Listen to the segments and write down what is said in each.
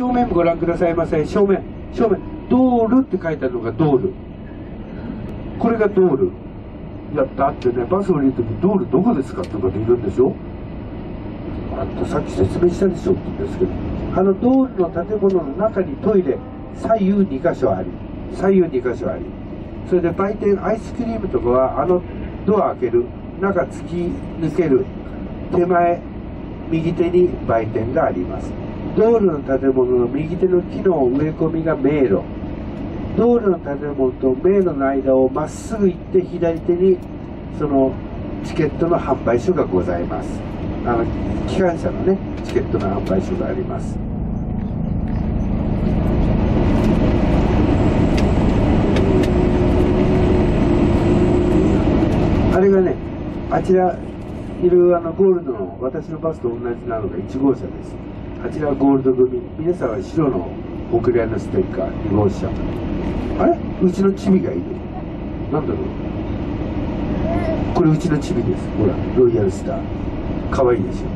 正面ご覧くださいませ。正面。正面。ドールって書いてあるのがドール。これがドール。いや、だってね、バス降りるとき、ドールどこですかって方いるんでしょあんたさっき説明したでしょって言うんですけど。あのドールの建物の中にトイレ、左右2箇所あり。左右2箇所あり。それで売店、アイスクリームとかは、あのドア開ける。中突き抜ける。手前、右手に売店があります。道路の建物の右手の木の植え込みが迷路。道路の建物と迷路の間をまっすぐ行って左手にそのチケットの販売所がございます。あの、機関車のね、チケットの販売所があります。あれがね、あちらいるあのゴールドの私のバスと同じなのが1号車ですあちらはゴールド組。皆さんは白の送り合いのステッカー2号車あれ？うちのチビがいる。なんだろう？これうちのチビです。ほらロイヤルスター。かわいいでしょ？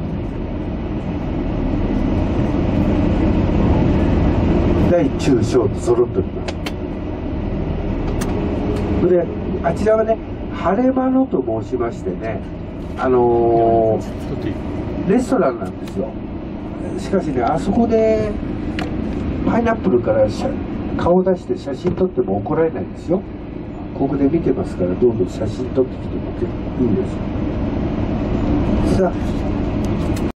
大中小と揃っております。であちらはね晴れ間のと申しましてねあのー、レストランなんですよしかしねあそこでパイナップルから顔出して写真撮っても怒られないですよ。ここで見てますからどうぞ写真撮ってきてもいいですさあ